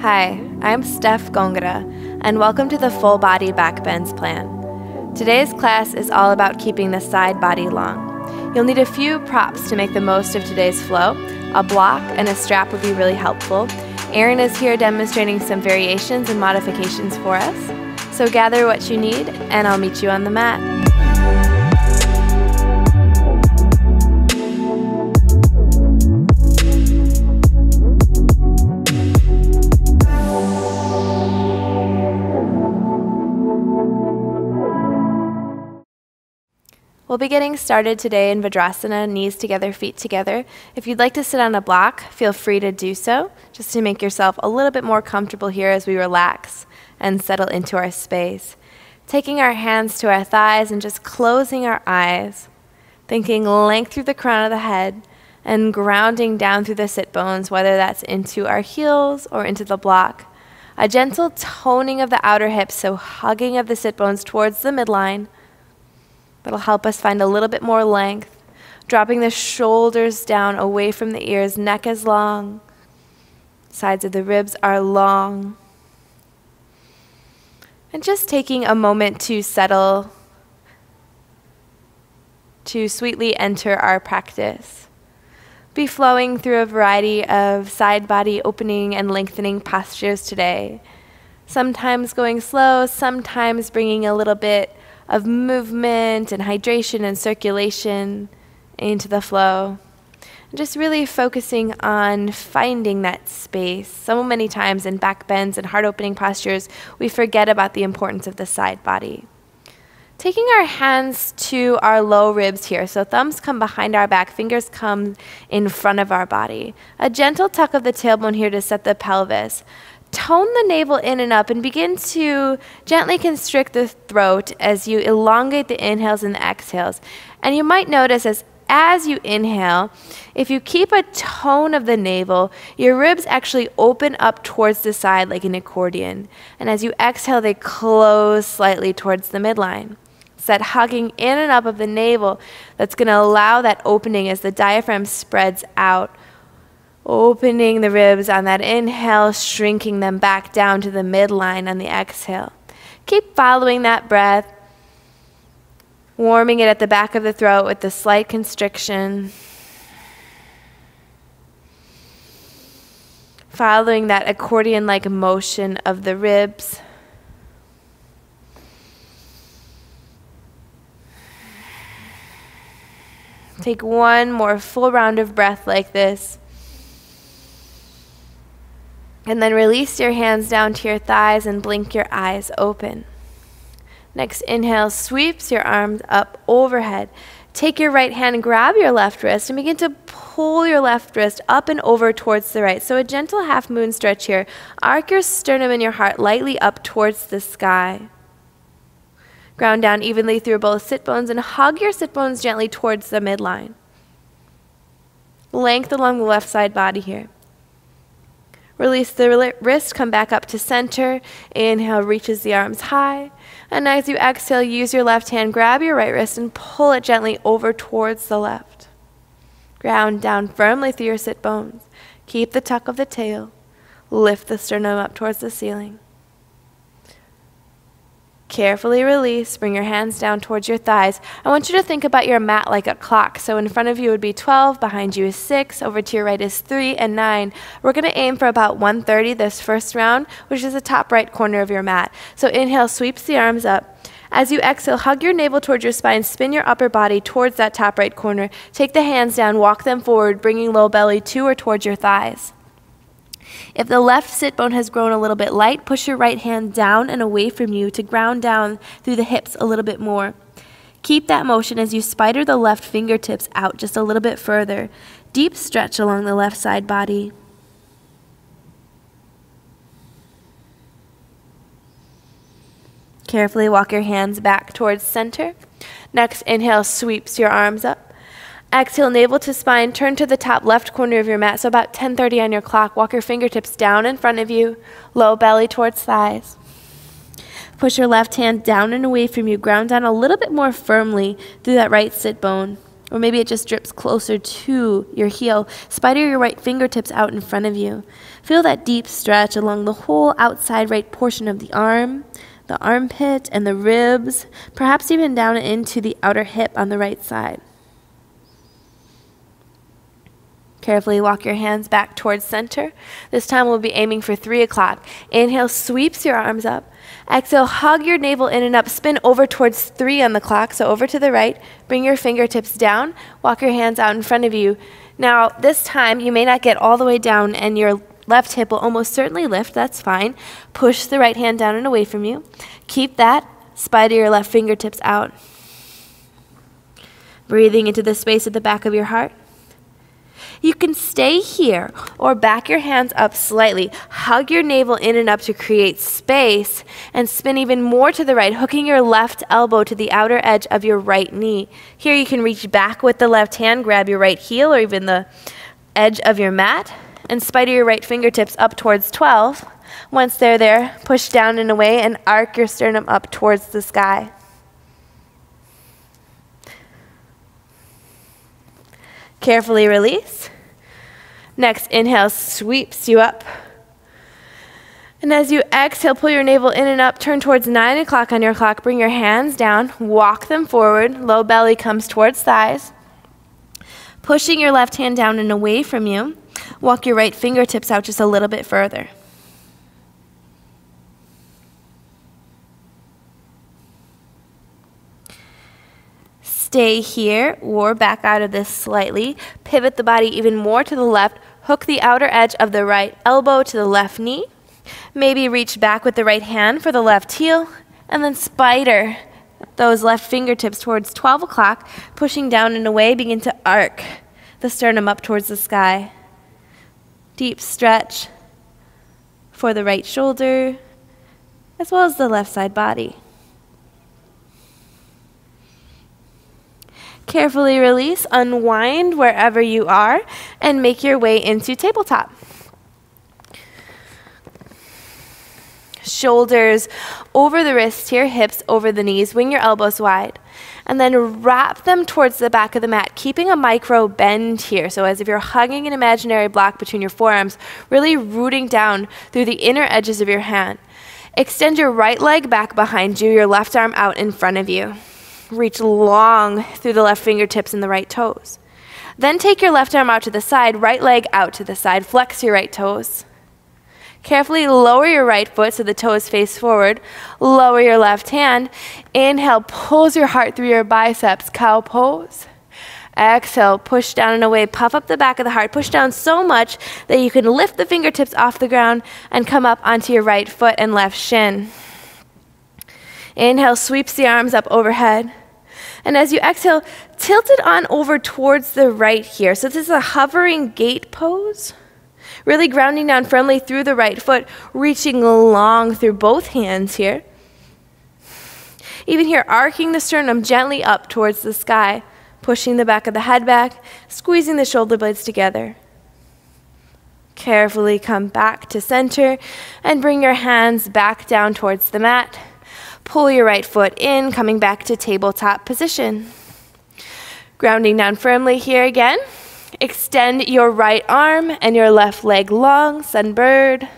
Hi, I'm Steph Gongora, and welcome to the Full Body Backbends Plan. Today's class is all about keeping the side body long. You'll need a few props to make the most of today's flow. A block and a strap would be really helpful. Erin is here demonstrating some variations and modifications for us. So gather what you need, and I'll meet you on the mat. We'll be getting started today in Vajrasana, knees together, feet together. If you'd like to sit on a block, feel free to do so, just to make yourself a little bit more comfortable here as we relax and settle into our space. Taking our hands to our thighs and just closing our eyes, thinking length through the crown of the head and grounding down through the sit bones, whether that's into our heels or into the block. A gentle toning of the outer hips, so hugging of the sit bones towards the midline That'll help us find a little bit more length. Dropping the shoulders down away from the ears, neck is long, sides of the ribs are long. And just taking a moment to settle, to sweetly enter our practice. Be flowing through a variety of side body opening and lengthening postures today. Sometimes going slow, sometimes bringing a little bit of movement and hydration and circulation into the flow. just really focusing on finding that space. So many times in back bends and heart opening postures, we forget about the importance of the side body. Taking our hands to our low ribs here. So thumbs come behind our back, fingers come in front of our body. A gentle tuck of the tailbone here to set the pelvis tone the navel in and up and begin to gently constrict the throat as you elongate the inhales and the exhales. And you might notice as as you inhale, if you keep a tone of the navel, your ribs actually open up towards the side like an accordion. And as you exhale, they close slightly towards the midline. It's that hugging in and up of the navel that's going to allow that opening as the diaphragm spreads out Opening the ribs on that inhale, shrinking them back down to the midline on the exhale. Keep following that breath, warming it at the back of the throat with the slight constriction. Following that accordion like motion of the ribs. Take one more full round of breath like this. And then release your hands down to your thighs and blink your eyes open. Next inhale, sweeps your arms up overhead. Take your right hand and grab your left wrist and begin to pull your left wrist up and over towards the right. So a gentle half moon stretch here. Arc your sternum and your heart lightly up towards the sky. Ground down evenly through both sit bones and hug your sit bones gently towards the midline. Length along the left side body here. Release the wrist, come back up to center. Inhale, reaches the arms high. And as you exhale, use your left hand, grab your right wrist, and pull it gently over towards the left. Ground down firmly through your sit bones. Keep the tuck of the tail. Lift the sternum up towards the ceiling. Carefully release, bring your hands down towards your thighs. I want you to think about your mat like a clock. So in front of you would be 12, behind you is 6, over to your right is 3, and 9. We're going to aim for about 130 this first round, which is the top right corner of your mat. So inhale, sweeps the arms up. As you exhale, hug your navel towards your spine, spin your upper body towards that top right corner. Take the hands down, walk them forward, bringing low belly to or towards your thighs. If the left sit bone has grown a little bit light, push your right hand down and away from you to ground down through the hips a little bit more. Keep that motion as you spider the left fingertips out just a little bit further. Deep stretch along the left side body. Carefully walk your hands back towards center. Next, inhale, sweeps your arms up. Exhale, navel to spine. Turn to the top left corner of your mat. So about 10:30 on your clock. Walk your fingertips down in front of you. Low belly towards thighs. Push your left hand down and away from you. Ground down a little bit more firmly through that right sit bone. or maybe it just drips closer to your heel. Spider your right fingertips out in front of you. Feel that deep stretch along the whole outside right portion of the arm, the armpit, and the ribs, perhaps even down into the outer hip on the right side. Carefully walk your hands back towards center. This time we'll be aiming for three o'clock. Inhale, sweeps your arms up. Exhale, hug your navel in and up. Spin over towards three on the clock, so over to the right. Bring your fingertips down. Walk your hands out in front of you. Now, this time you may not get all the way down, and your left hip will almost certainly lift. That's fine. Push the right hand down and away from you. Keep that. Spider your left fingertips out. Breathing into the space at the back of your heart. You can stay here or back your hands up slightly. Hug your navel in and up to create space and spin even more to the right, hooking your left elbow to the outer edge of your right knee. Here you can reach back with the left hand, grab your right heel or even the edge of your mat, and spider your right fingertips up towards 12. Once they're there, push down and away and arc your sternum up towards the sky. Carefully release. Next inhale sweeps you up. And as you exhale, pull your navel in and up, turn towards 9 o'clock on your clock. Bring your hands down, walk them forward. Low belly comes towards thighs. Pushing your left hand down and away from you, walk your right fingertips out just a little bit further. Stay here or back out of this slightly. Pivot the body even more to the left. Hook the outer edge of the right elbow to the left knee. Maybe reach back with the right hand for the left heel. And then spider those left fingertips towards 12 o'clock, pushing down and away. Begin to arc the sternum up towards the sky. Deep stretch for the right shoulder, as well as the left side body. Carefully release, unwind wherever you are, and make your way into tabletop. Shoulders over the wrists here, hips over the knees, wing your elbows wide. And then wrap them towards the back of the mat, keeping a micro bend here. So, as if you're hugging an imaginary block between your forearms, really rooting down through the inner edges of your hand. Extend your right leg back behind you, your left arm out in front of you reach long through the left fingertips and the right toes. Then take your left arm out to the side, right leg out to the side, flex your right toes. Carefully lower your right foot so the toes face forward. Lower your left hand. Inhale, pulls your heart through your biceps, cow pose. Exhale, push down and away. Puff up the back of the heart. Push down so much that you can lift the fingertips off the ground and come up onto your right foot and left shin. Inhale, sweeps the arms up overhead. And as you exhale, tilt it on over towards the right here. So this is a hovering gate pose. Really grounding down firmly through the right foot, reaching long through both hands here. Even here, arcing the sternum gently up towards the sky, pushing the back of the head back, squeezing the shoulder blades together. Carefully come back to center and bring your hands back down towards the mat. Pull your right foot in, coming back to tabletop position. Grounding down firmly here again. Extend your right arm and your left leg long, sunbird.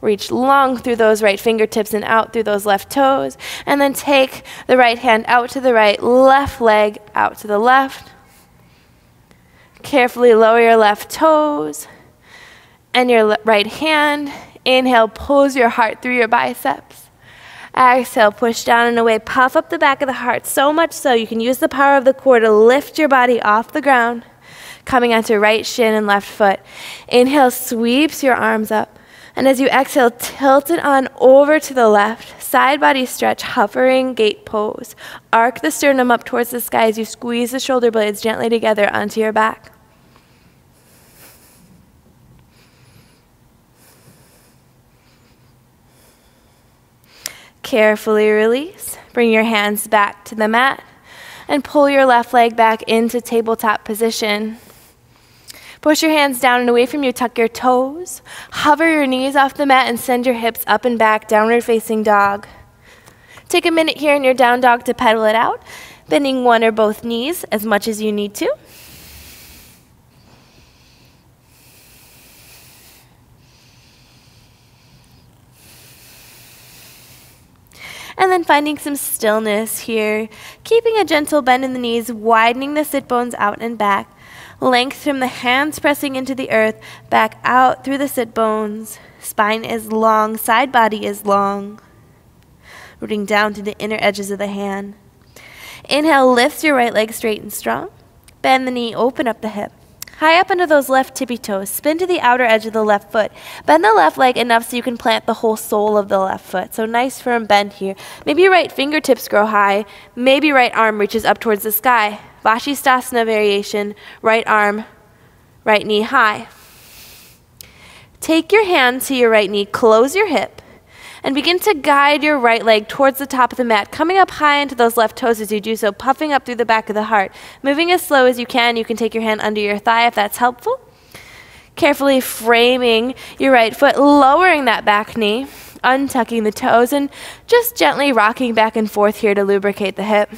Reach long through those right fingertips and out through those left toes. And then take the right hand out to the right, left leg out to the left. Carefully lower your left toes and your right hand. Inhale, pulls your heart through your biceps. Exhale, push down and away. Puff up the back of the heart so much so you can use the power of the core to lift your body off the ground, coming onto right shin and left foot. Inhale, sweeps your arms up. And as you exhale, tilt it on over to the left. Side body stretch, hovering gate pose. Arc the sternum up towards the sky as you squeeze the shoulder blades gently together onto your back. Carefully release. Bring your hands back to the mat and pull your left leg back into tabletop position. Push your hands down and away from you. Tuck your toes. Hover your knees off the mat and send your hips up and back, downward facing dog. Take a minute here in your down dog to pedal it out. bending one or both knees as much as you need to. And then finding some stillness here, keeping a gentle bend in the knees, widening the sit bones out and back, length from the hands pressing into the earth, back out through the sit bones. Spine is long, side body is long. Rooting down to the inner edges of the hand. Inhale, lift your right leg straight and strong. Bend the knee, open up the hip. High up under those left tippy toes. Spin to the outer edge of the left foot. Bend the left leg enough so you can plant the whole sole of the left foot. So nice firm bend here. Maybe your right fingertips grow high. Maybe right arm reaches up towards the sky. Vashisthasana variation. Right arm, right knee high. Take your hand to your right knee. Close your hip and begin to guide your right leg towards the top of the mat, coming up high into those left toes as you do so, puffing up through the back of the heart. Moving as slow as you can, you can take your hand under your thigh if that's helpful. Carefully framing your right foot, lowering that back knee, untucking the toes, and just gently rocking back and forth here to lubricate the hip.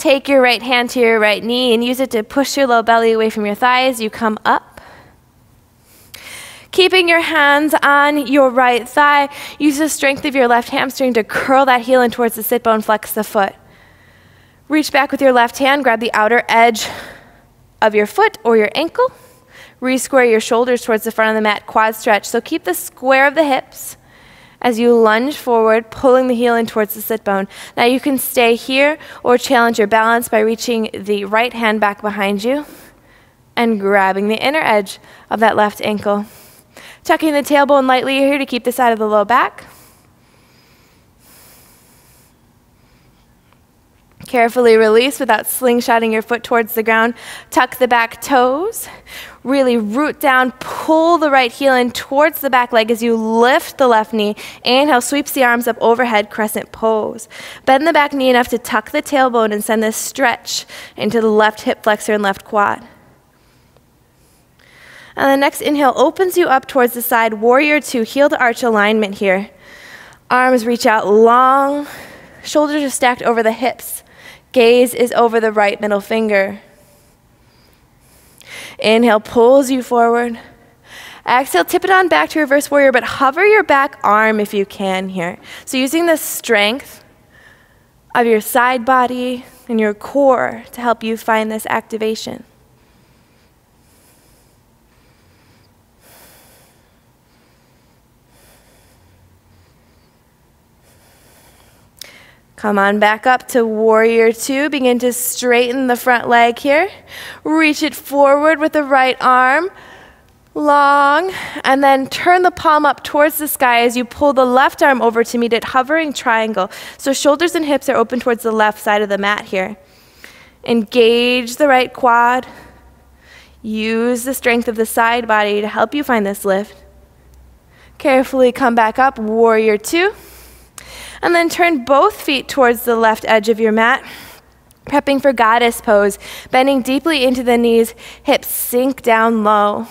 Take your right hand to your right knee and use it to push your low belly away from your thighs. You come up. Keeping your hands on your right thigh, use the strength of your left hamstring to curl that heel in towards the sit bone, flex the foot. Reach back with your left hand, grab the outer edge of your foot or your ankle. Re-square your shoulders towards the front of the mat, quad stretch. So keep the square of the hips as you lunge forward, pulling the heel in towards the sit bone. Now you can stay here or challenge your balance by reaching the right hand back behind you and grabbing the inner edge of that left ankle. Tucking the tailbone lightly here to keep the side of the low back. Carefully release without slingshotting your foot towards the ground. Tuck the back toes. Really root down, pull the right heel in towards the back leg as you lift the left knee. Inhale, sweeps the arms up overhead, crescent pose. Bend the back knee enough to tuck the tailbone and send this stretch into the left hip flexor and left quad. And the next inhale opens you up towards the side. Warrior two, heel to arch alignment here. Arms reach out long, shoulders are stacked over the hips. Gaze is over the right middle finger. Inhale pulls you forward. Exhale, tip it on back to reverse warrior, but hover your back arm if you can here. So using the strength of your side body and your core to help you find this activation. Come on back up to warrior two. Begin to straighten the front leg here. Reach it forward with the right arm, long, and then turn the palm up towards the sky as you pull the left arm over to meet it, hovering triangle. So shoulders and hips are open towards the left side of the mat here. Engage the right quad. Use the strength of the side body to help you find this lift. Carefully come back up, warrior two. And then turn both feet towards the left edge of your mat. Prepping for goddess pose, bending deeply into the knees, hips sink down low.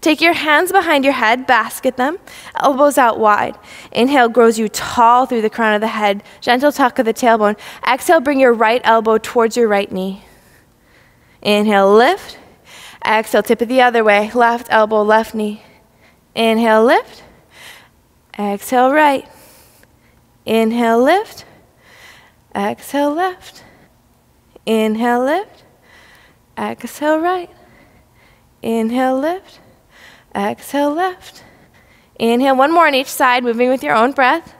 Take your hands behind your head, basket them, elbows out wide. Inhale grows you tall through the crown of the head, gentle tuck of the tailbone. Exhale, bring your right elbow towards your right knee. Inhale, lift. Exhale, tip it the other way, left elbow, left knee. Inhale, lift. Exhale, right. Inhale, lift. Exhale, left. Inhale, lift. Exhale, right. Inhale, lift. Exhale, left. Inhale, one more on each side, moving with your own breath.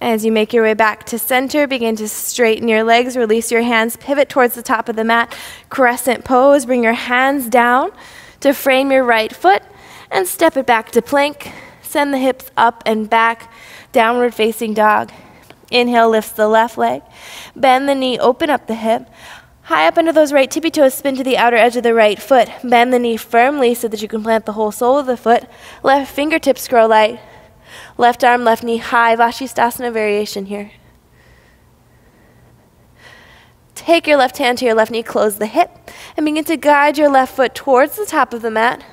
As you make your way back to center, begin to straighten your legs, release your hands, pivot towards the top of the mat, crescent pose. Bring your hands down to frame your right foot and step it back to plank. Send the hips up and back, downward facing dog. Inhale, lifts the left leg. Bend the knee, open up the hip. High up under those right tippy toes, spin to the outer edge of the right foot. Bend the knee firmly so that you can plant the whole sole of the foot. Left fingertips grow light. Left arm, left knee high. Vashisthasana variation here. Take your left hand to your left knee, close the hip, and begin to guide your left foot towards the top of the mat.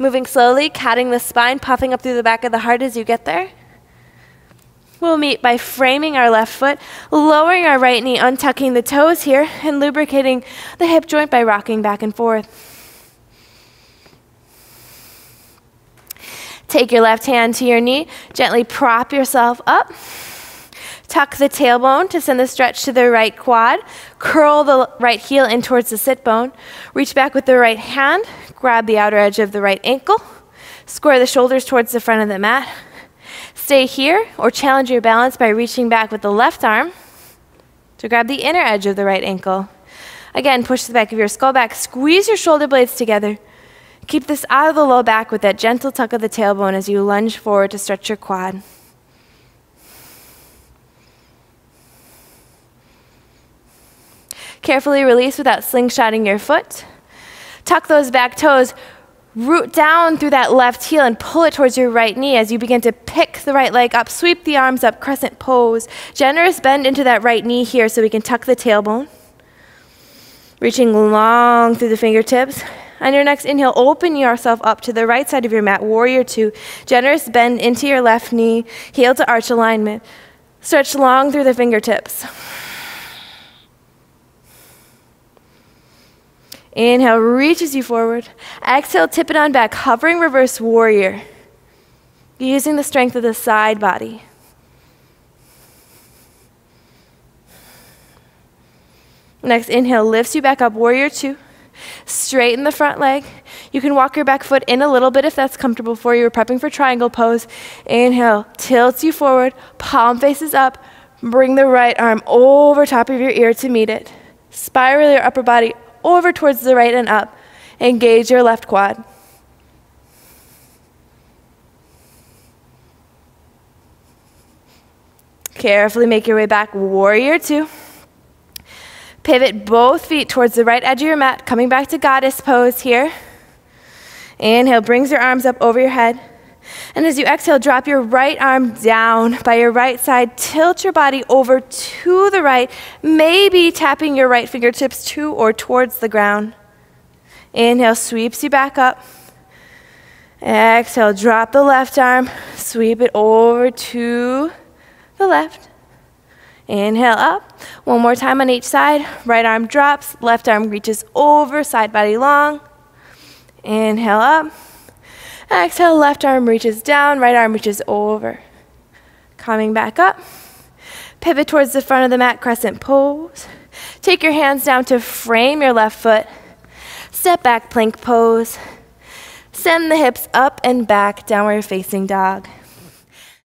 Moving slowly, catting the spine, puffing up through the back of the heart as you get there. We'll meet by framing our left foot, lowering our right knee, untucking the toes here, and lubricating the hip joint by rocking back and forth. Take your left hand to your knee, gently prop yourself up. Tuck the tailbone to send the stretch to the right quad. Curl the right heel in towards the sit bone. Reach back with the right hand. Grab the outer edge of the right ankle. Square the shoulders towards the front of the mat. Stay here or challenge your balance by reaching back with the left arm to grab the inner edge of the right ankle. Again, push the back of your skull back. Squeeze your shoulder blades together. Keep this out of the low back with that gentle tuck of the tailbone as you lunge forward to stretch your quad. Carefully release without slingshotting your foot. Tuck those back toes. Root down through that left heel and pull it towards your right knee as you begin to pick the right leg up. Sweep the arms up, crescent pose. Generous bend into that right knee here so we can tuck the tailbone. Reaching long through the fingertips. On your next inhale, open yourself up to the right side of your mat, warrior two. Generous bend into your left knee, heel to arch alignment. Stretch long through the fingertips. Inhale reaches you forward. Exhale, tip it on back, hovering reverse warrior, using the strength of the side body. Next inhale lifts you back up, warrior two. Straighten the front leg. You can walk your back foot in a little bit if that's comfortable for you. We're prepping for triangle pose. Inhale, tilts you forward, palm faces up. Bring the right arm over top of your ear to meet it. Spiral your upper body over towards the right and up. Engage your left quad. Carefully make your way back, warrior two. Pivot both feet towards the right edge of your mat, coming back to goddess pose here. Inhale, brings your arms up over your head. And as you exhale, drop your right arm down by your right side. Tilt your body over to the right, maybe tapping your right fingertips to or towards the ground. Inhale, sweeps you back up. Exhale, drop the left arm, sweep it over to the left. Inhale up. One more time on each side. Right arm drops, left arm reaches over, side body long. Inhale up. Exhale, left arm reaches down, right arm reaches over. Coming back up. Pivot towards the front of the mat, crescent pose. Take your hands down to frame your left foot. Step back, plank pose. Send the hips up and back, downward facing dog.